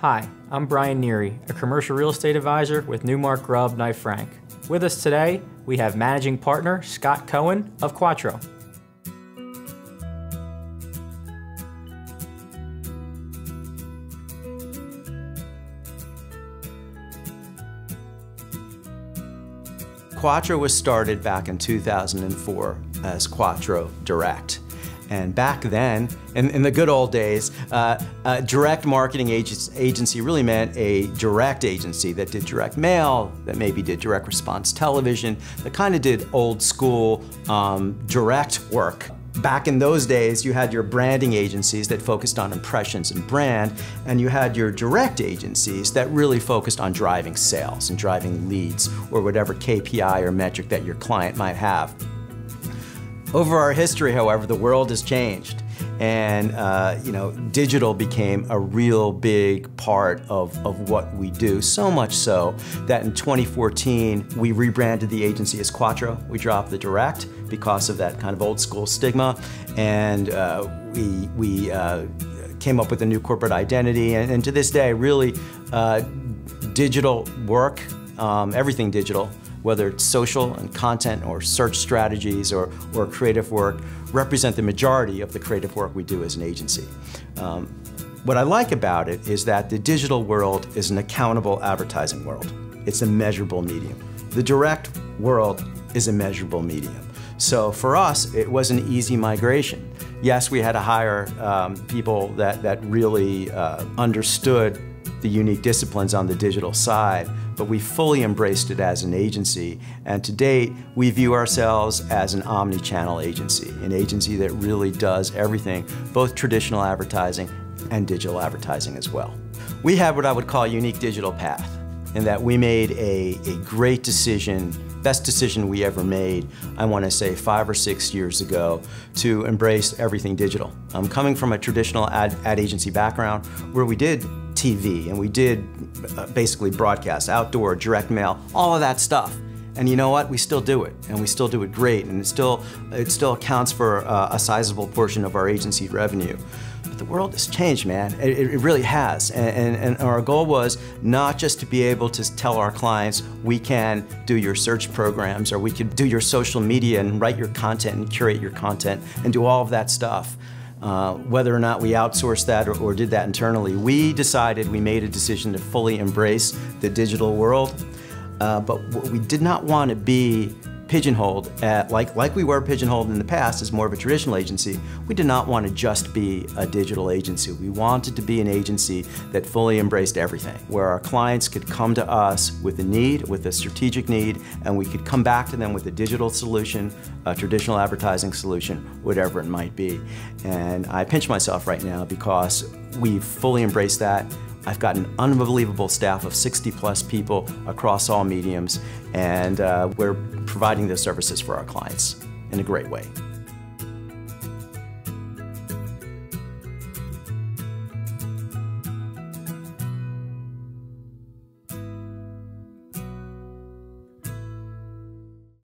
Hi, I'm Brian Neary, a commercial real estate advisor with Newmark Grubb Knight Frank. With us today, we have managing partner Scott Cohen of Quattro. Quattro was started back in 2004 as Quattro Direct. And back then, in, in the good old days, uh, a direct marketing agency really meant a direct agency that did direct mail, that maybe did direct response television, that kind of did old school um, direct work. Back in those days, you had your branding agencies that focused on impressions and brand, and you had your direct agencies that really focused on driving sales and driving leads or whatever KPI or metric that your client might have. Over our history, however, the world has changed. And uh, you know, digital became a real big part of, of what we do. So much so that in 2014 we rebranded the agency as Quattro. We dropped the direct because of that kind of old school stigma, and uh, we we uh, came up with a new corporate identity. And, and to this day, really, uh, digital work, um, everything digital whether it's social and content or search strategies or, or creative work, represent the majority of the creative work we do as an agency. Um, what I like about it is that the digital world is an accountable advertising world. It's a measurable medium. The direct world is a measurable medium. So for us, it was an easy migration. Yes, we had to hire um, people that, that really uh, understood the unique disciplines on the digital side, but we fully embraced it as an agency. And to date, we view ourselves as an omni-channel agency, an agency that really does everything, both traditional advertising and digital advertising as well. We have what I would call a unique digital path in that we made a, a great decision best decision we ever made, I want to say five or six years ago, to embrace everything digital. I'm coming from a traditional ad, ad agency background where we did TV and we did uh, basically broadcast, outdoor, direct mail, all of that stuff. And you know what? We still do it, and we still do it great, and it still it still accounts for uh, a sizable portion of our agency revenue. But the world has changed, man. It, it really has. And, and, and, our goal was not just to be able to tell our clients, we can do your search programs, or we could do your social media and write your content and curate your content and do all of that stuff. Uh, whether or not we outsourced that or, or, did that internally, we decided, we made a decision to fully embrace the digital world. Uh, but what we did not want to be pigeonholed at, like, like we were pigeonholed in the past as more of a traditional agency, we did not want to just be a digital agency. We wanted to be an agency that fully embraced everything, where our clients could come to us with a need, with a strategic need, and we could come back to them with a digital solution, a traditional advertising solution, whatever it might be. And I pinch myself right now because we've fully embraced that I've got an unbelievable staff of 60 plus people across all mediums, and uh, we're providing those services for our clients in a great way.